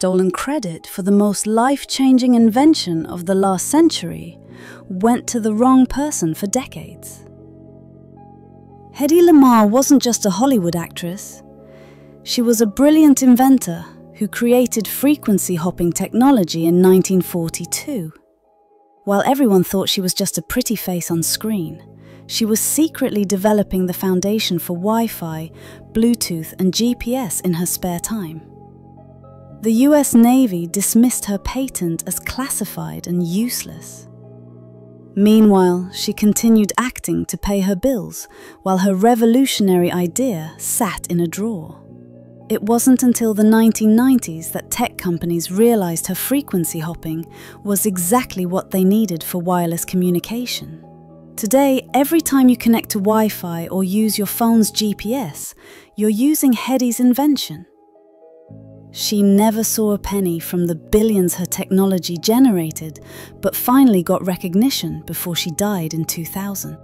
stolen credit for the most life changing invention of the last century went to the wrong person for decades. Hedy Lamarr wasn't just a Hollywood actress, she was a brilliant inventor who created frequency hopping technology in 1942. While everyone thought she was just a pretty face on screen, she was secretly developing the foundation for Wi Fi, Bluetooth, and GPS in her spare time. The US Navy dismissed her patent as classified and useless. Meanwhile, she continued acting to pay her bills while her revolutionary idea sat in a drawer. It wasn't until the 1990s that tech companies realized her frequency hopping was exactly what they needed for wireless communication. Today, every time you connect to Wi Fi or use your phone's GPS, you're using Hedy's invention. She never saw a penny from the billions her technology generated, but finally got recognition before she died in 2000.